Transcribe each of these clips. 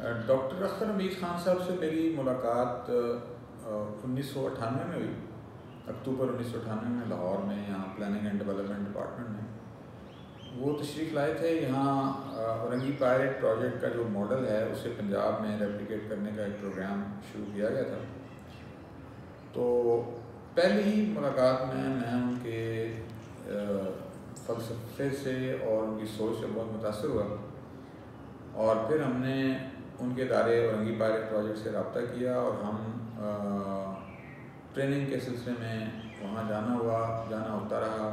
Doctor Akhtar Hamid Khan साहब से मेरी मुलाकात उन्नीस सौ अठानवे में हुई। अक्टूबर उन्नीस सौ अठानवे में लाहौर में, यहाँ प्लानिंग एंड डेवलपमेंट डिपार्टमेंट में। वो तशरीफ़ लाए थे, यहाँ औरंगी पायलट प्रोजेक्ट का जो मॉडल है, उसे पंजाब में रेप्लिकेट करने का एक प्रोग्राम शुरू किया गया था। तो पहली ही मुलाकात में मैं उनके फ़लसफे से और उनकी सोच से बहुत मुतासर हुआ। और फिर हमने उनके दायरे रंगी पायरेट प्रोजेक्ट से रबता किया और हम ट्रेनिंग के सिलसिले में वहाँ जाना हुआ जाना होता रहा।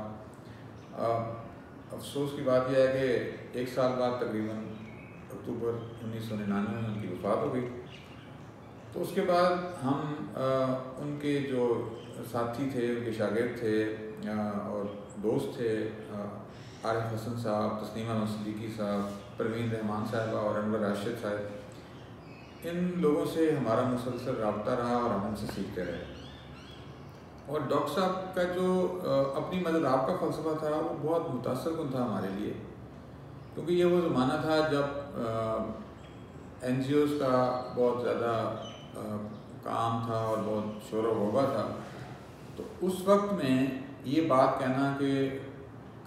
अफसोस की बात यह है कि एक साल बाद तकरीबन अक्टूबर उन्नीस सौ निन्यानवे में उनकी वफात हो गई। तो उसके बाद हम आ, उनके जो साथी थे उनके शागिर्द थे आ, और दोस्त थे आरिफ हसन साहब तस्नीमा मसदीकी साहब परवीन रहमान साहबा और अनवर राशिद साहब। इन लोगों से हमारा मुसलसल रबता रहा और हम उनसे सीखते रहे। और डॉक्टर साहब का जो अपनी मदद आपका फ़लसफ़ा था, वो बहुत मुतासर कन था हमारे लिए। क्योंकि ये वो ज़माना था जब एन जी ओज़ का बहुत ज़्यादा काम था और बहुत शोर वबा था। तो उस वक्त में ये बात कहना कि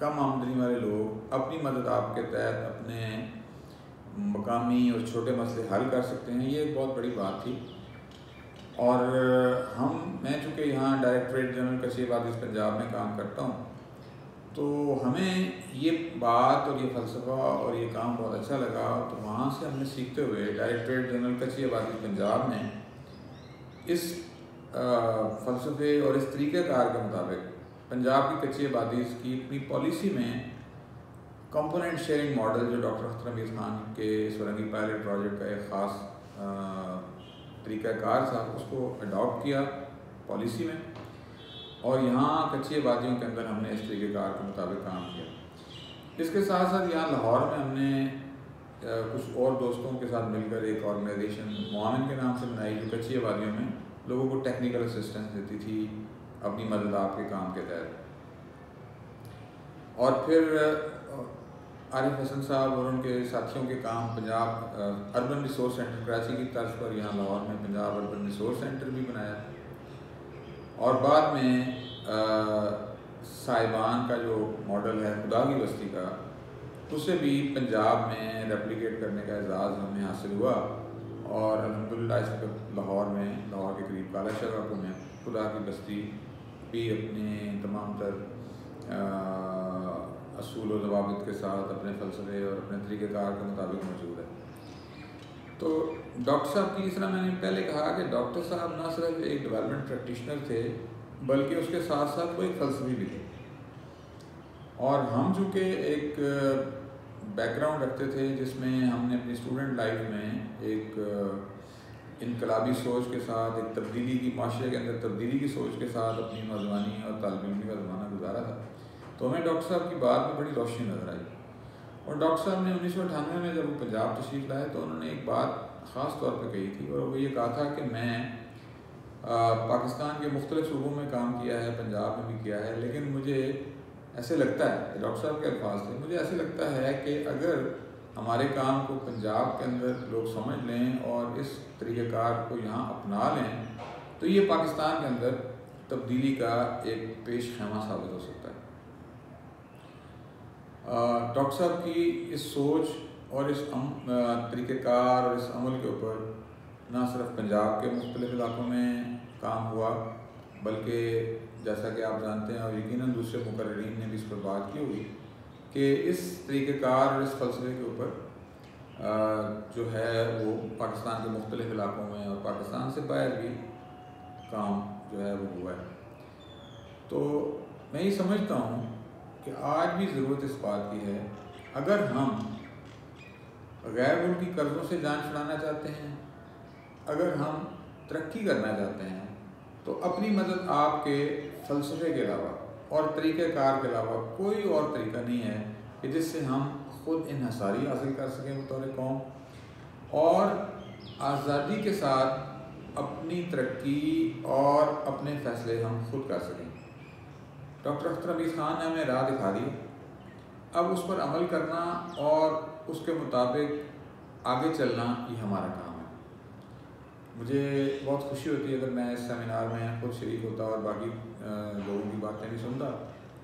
कम आमदनी वाले लोग अपनी मदद आपके तहत अपने मकामी और छोटे मसले हल कर सकते हैं, ये एक बहुत बड़ी बात थी। और हम, मैं चूँकि यहाँ डायरेक्टरेट जनरल कशीबाद पंजाब में काम करता हूँ तो हमें ये बात और ये फ़लसफ़ा और ये काम बहुत अच्छा लगा तो वहाँ से हमने सीखते हुए डायरेक्टरेट जनरल कच्ची आबादी पंजाब में इस फ़लसफ़े और इस तरीक़ेकार के मुताबिक पंजाब की कच्ची आबादी की अपनी पॉलिसी में कंपोनेंट शेयरिंग मॉडल जो डॉक्टर हमीद खान के सुरंगी पायलट प्रोजेक्ट का एक ख़ास तरीक़ाकार था, उसको अडॉप्ट किया पॉलिसी में। और यहाँ कच्ची आबादियों के अंदर हमने इस तरीक़ेकार के मुताबिक काम किया। इसके साथ साथ यहाँ लाहौर में हमने कुछ और दोस्तों के साथ मिलकर एक ऑर्गेनाइजेशन मोमिन के नाम से बनाई, जो कच्ची आबादियों में लोगों को टेक्निकल असिस्टेंस देती थी, अपनी मदद आपके काम के तहत। और फिर आरिफ हसन साहब और उनके साथियों के काम Punjab Urban Resource Centre Karachi की तर्ज पर यहाँ लाहौर में पंजाब अर्बन रिसोर्स सेंटर भी बनाया। और बाद में साहिबान का जो मॉडल है, खुदा की बस्ती का, उसे भी पंजाब में रेप्लिकेट करने का एजाज़ हमें हासिल हुआ और अलहमदिल्ला इस वक्त लाहौर में, लाहौर के करीब काला शराकों में खुदा की बस्ती भी अपने तमाम तर असूल और जवाब के साथ अपने फ़लसफे और अपने तरीक़ेकार के मुताबिक मौजूद है। तो डॉक्टर साहब की इस तरह मैंने पहले कहा कि डॉक्टर साहब ना सिर्फ़ एक डेवलपमेंट प्रैक्टिशनर थे, बल्कि उसके साथ साथ वो एक फ़लसफी भी थे। और हम चूँकि एक बैकग्राउंड रखते थे, जिसमें हमने अपनी स्टूडेंट लाइफ में एक इनकलाबी सोच के साथ, एक तब्दीली की माशरे के अंदर तब्दीली की सोच के साथ अपनी नौजवानी और तालब का ज़माना गुजारा था। तो हमें डॉक्टर साहब की बात में बड़ी रोशनी नज़र आई। और डॉक्टर साहब ने उन्नीस सौ अठानवे में जब वो पंजाब तशरीफ़ लाए तो उन्होंने एक बात ख़ास तौर पर कही थी और वो ये कहा था कि मैं आ, पाकिस्तान के मुख्तलिफ़ सूबों में काम किया है पंजाब में भी किया है लेकिन मुझे ऐसे लगता है डॉक्टर साहब के अल्फाज थे मुझे ऐसे लगता है कि अगर हमारे काम को पंजाब के अंदर लोग समझ लें और इस तरीक़ेकार को यहाँ अपना लें तो ये पाकिस्तान के अंदर तब्दीली का एक पेश खेमा साबित हो सकता है। डॉक्टर साहब की इस सोच और इस तरीक़ेकार और इस अमल के ऊपर ना सिर्फ़ पंजाब के मुख्तलिफ़ इलाकों में काम हुआ, बल्कि जैसा कि आप जानते हैं और यकीन दूसरे मुकर्रीन ने भी इस पर बात की हुई कि इस तरीक़ेकार और इस फलसफे के ऊपर जो है वो पाकिस्तान के मुख्तलिफ़ इलाकों में और पाकिस्तान से बाहर भी काम जो है वो हुआ है। तो मैं ये समझता हूँ कि आज भी ज़रूरत इस बात की है, अगर हम गैर मुल्की कर्ज़ों से जान छुड़ाना चाहते हैं, अगर हम तरक्की करना चाहते हैं तो अपनी मदद आपके फ़लसफ़े के अलावा और तरीक़ेकार के अलावा कोई और तरीका नहीं है कि जिससे हम ख़ुद इन्हसारी हासिल कर सकें बतौर कौम और आज़ादी के साथ अपनी तरक्की और अपने फ़ैसले हम खुद कर सकें। डॉक्टर अख्तर अमीर ख़ान ने हमें राह दिखा दी। अब उस पर अमल करना और उसके मुताबिक आगे चलना ये हमारा काम है। मुझे बहुत खुशी होती है अगर मैं इस सेमिनार में खुद शरीक होता और बाकी लोगों की बातें भी सुनता।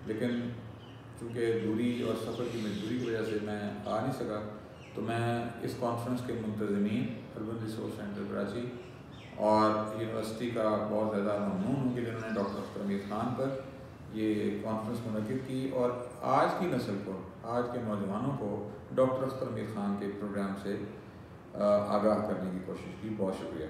लेकिन चूँकि दूरी और सफ़र की मजबूरी की वजह से मैं आ नहीं सका तो मैं इस कॉन्फ्रेंस के मुंतजमीन अर्बन रिसोर्स सेंटर कराची और यूनिवर्सिटी का बहुत ज़्यादा ममनून हूँ कि जिन्होंने डॉक्टर अख्तर अमीर खान पर ये कॉन्फ्रेंस मुनद की और आज की नस्ल को, आज के नौजवानों को डॉक्टर अख्तर मीर ख़ान के प्रोग्राम से आगाह करने की कोशिश की। बहुत शुक्रिया।